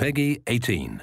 PEGI 18.